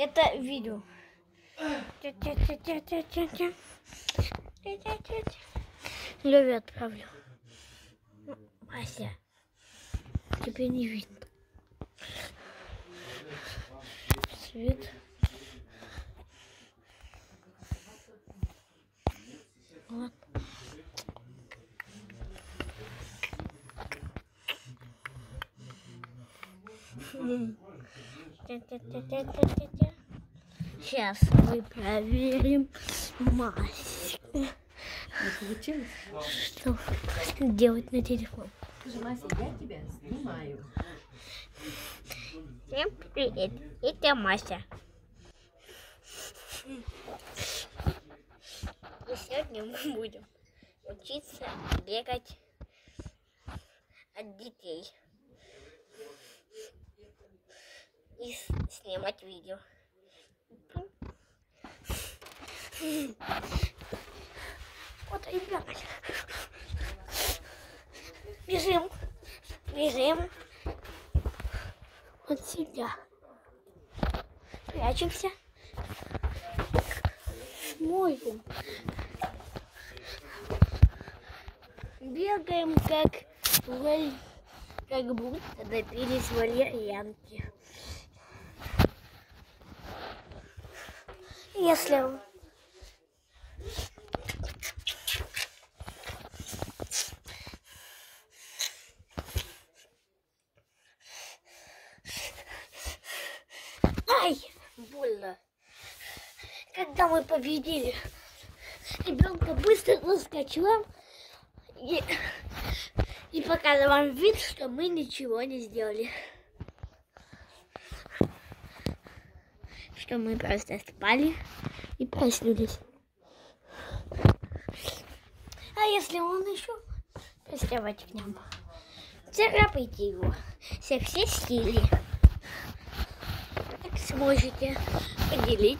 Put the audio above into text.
Это видео. Леве отправлю. Ася, тебе не видно. Свет. Вот. Сейчас мы проверим Масик. Получилось? Что делать на телефон? Мася, я тебя снимаю. Всем привет, это Мася. И сегодня мы будем учиться бегать от детей и снимать видео. Вот ребят. Бежим, бежим. Вот сюда. Прячемся. Смотрим. Бегаем, как, как будто добились валерьянки. Если Ай, больно. Когда мы победили, ребенка быстро выскочила и, и показывала вам вид, что мы ничего не сделали. Что мы просто спали и проснулись. А если он еще, приставайте к нам. Царапайте его со всей силы. Как сможете, поделитесь.